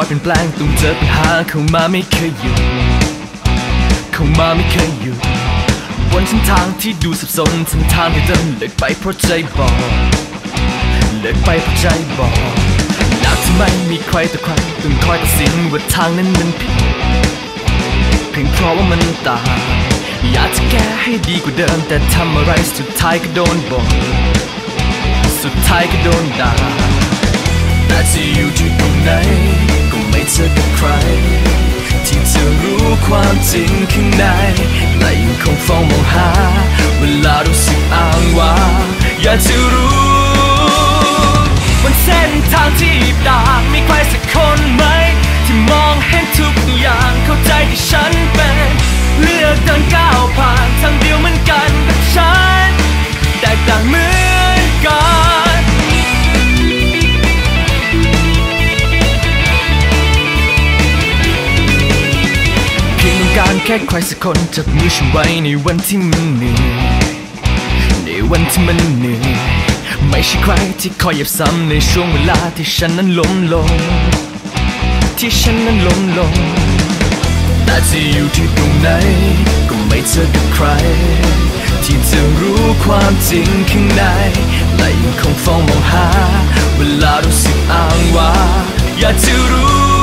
อยเปลี่ยนแปลงต้องเจอปัญหาเข้ามาไม่เคยหยุดเข้ามาไม่เคยหยุดบนเส้นทางที่ดูสับสนเส้นทางที่เดินเลิกไปเพราะใจบอกเลิกไปเพราะใจบอกแล้วทำไมมีใครต่อใครต้องคอยตัดสินว่าทางนั้นมันผิดเพียงเพราะว่ามันต่ายอยากจะแก้ให้ดีกว่าเดิม แต่ทำอะไรสุดท้ายก็โดนบอกสุดท้ายก็โดนด่าแต่จะอยู่ที่ตรงไหน ความจริงข้างในและยังคงเฝ้ามองหา เวลารู้สึกอ้างว้างอยากจะรู้ แค่ใครสักคนจับมือฉันไว้ในวันที่มันเหนื่อยในวันที่มันเหนื่อยไม่ใช่ใครที่คอยเหยียบซ้ำในช่วงเวลาที่ฉันนั้นล้มลง ที่ฉันนั้นล้มลงแต่จะอยู่ที่ตรงไหนก็ไม่เจอกับใคร ที่จะรู้ความจริงข้างในและยังคงเฝ้ามองหา เวลารู้สึกอ้างว้างอยากจะรู้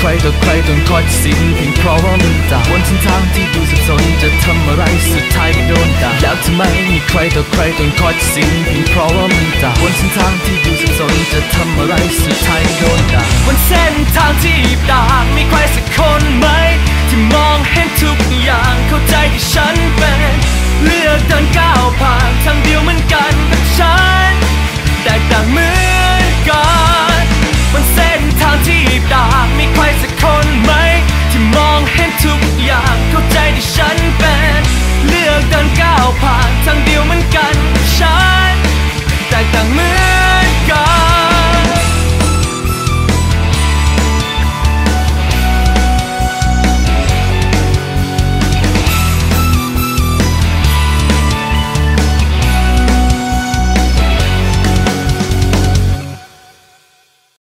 ใครต่อใครต้องคอยตัดสินเพียงเพราะว่ามันต่างบนเส้นทางที่ดูสับสนจะทำอะไรสุดท้ายก็โดนด่าแล้วทำไมมีใครต่อใครต้องคอยตัดสินเพียงเพราะว่ามันต่างบนเส้นทางที่ดูสับสนจะทำอะไรสุดท้ายก็โดนด่าบนเส้นทางที่ด่า